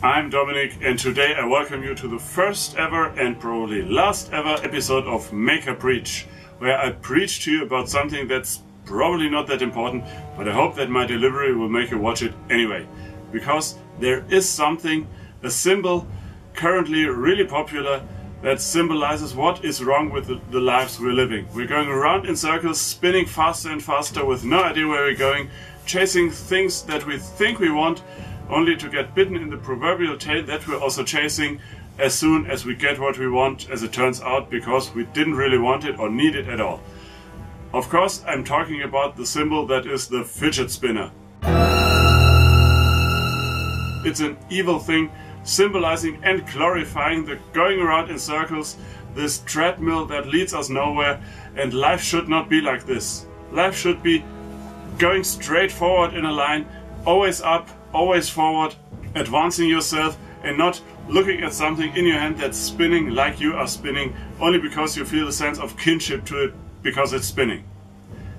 I'm Dominic and today I welcome you to the first ever and probably last ever episode of Maker Preach, where I preach to you about something that's probably not that important, but I hope that my delivery will make you watch it anyway. Because there is something, a symbol, currently really popular that symbolizes what is wrong with the, the, lives we're living. We're going around in circles, spinning faster and faster with no idea where we're going, chasing things that we think we want, only to get bitten in the proverbial tail that we're also chasing as soon as we get what we want, as it turns out, because we didn't really want it or need it at all. Of course, I'm talking about the symbol that is the fidget spinner. It's an evil thing symbolizing and glorifying the going around in circles, this treadmill that leads us nowhere, and life should not be like this. Life should be going straight forward in a line, always up, always forward, advancing yourself, and not looking at something in your hand that's spinning like you are spinning only because you feel a sense of kinship to it because it's spinning.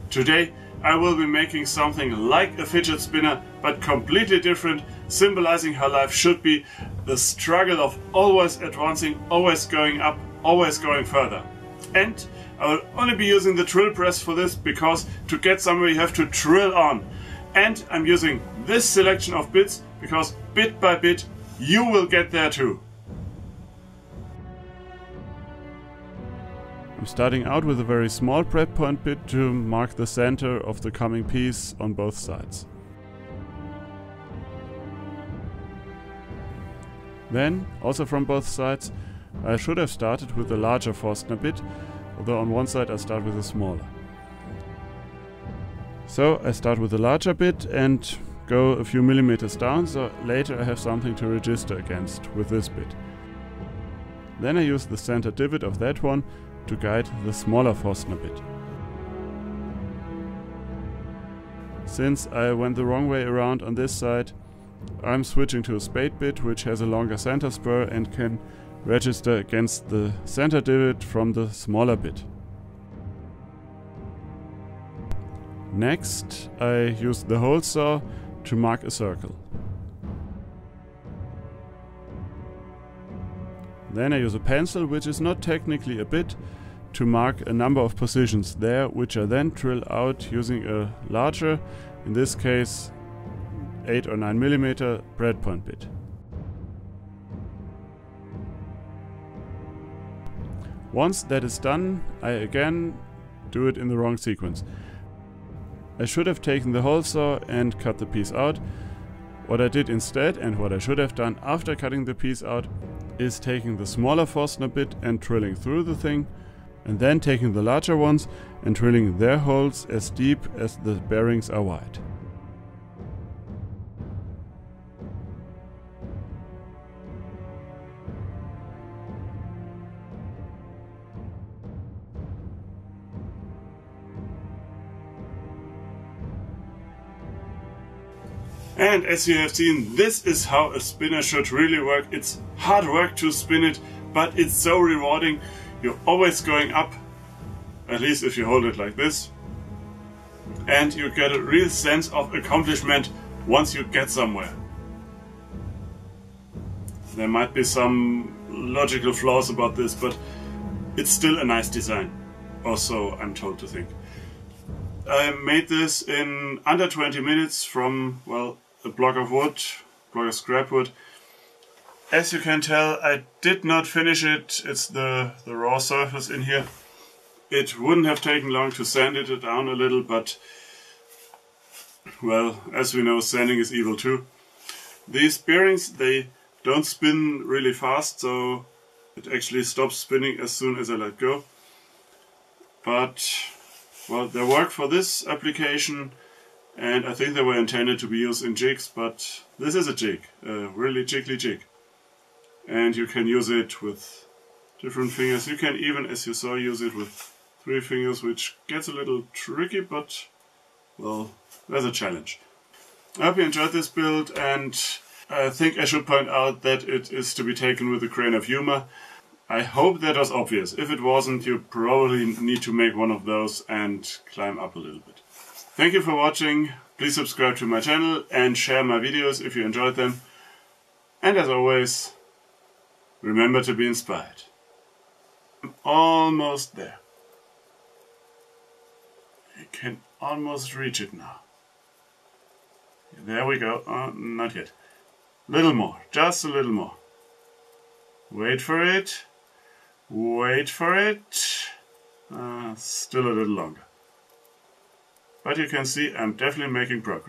Today, I will be making something like a fidget spinner, but completely different, symbolizing how life should be the struggle of always advancing, always going up, always going further. And I will only be using the drill press for this because to get somewhere you have to drill on. And I'm using this selection of bits because bit by bit you will get there too. I'm starting out with a very small brad point bit to mark the center of the coming piece on both sides. Then, also from both sides, I should have started with a larger Forstner bit, although on one side I start with a smaller. So I start with a larger bit and go a few millimeters down, so later I have something to register against with this bit. Then I use the center divot of that one to guide the smaller Forstner bit. Since I went the wrong way around on this side, I'm switching to a spade bit which has a longer center spur and can register against the center divot from the smaller bit. Next, I use the hole saw to mark a circle. Then I use a pencil, which is not technically a bit, to mark a number of positions there, which I then drill out using a larger, in this case 8 or 9 millimeter brad point bit. Once that is done, I again do it in the wrong sequence. I should have taken the hole saw and cut the piece out. What I did instead, and what I should have done after cutting the piece out, is taking the smaller Forstner bit and drilling through the thing, and then taking the larger ones and drilling their holes as deep as the bearings are wide. And as you have seen, this is how a spinner should really work. It's hard work to spin it, but it's so rewarding. You're always going up, at least if you hold it like this. And you get a real sense of accomplishment once you get somewhere. There might be some logical flaws about this, but it's still a nice design. Also, I'm told to think. I made this in under 20 minutes from, well, a block of wood, block of scrap wood. As you can tell, I did not finish it. It's the, the raw surface in here. It wouldn't have taken long to sand it down a little, but well, as we know, sanding is evil too. These bearings, they don't spin really fast, so it actually stops spinning as soon as I let go. But, well, they work for this application and I think they were intended to be used in jigs, but this is a jig, a really jiggly jig. And you can use it with different fingers. You can even, as you saw, use it with three fingers, which gets a little tricky, but, well, there's a challenge. I hope you enjoyed this build, and I think I should point out that it is to be taken with a grain of humor. I hope that was obvious. If it wasn't, you probably need to make one of those and climb up a little bit. Thank you for watching. Please subscribe to my channel and share my videos if you enjoyed them. And as always, remember to be inspired. I'm almost there. I can almost reach it now. There we go. Uh, not yet. Little more. Just a little more. Wait for it. Wait for it. Uh, still a little longer. But you can see I'm definitely making progress.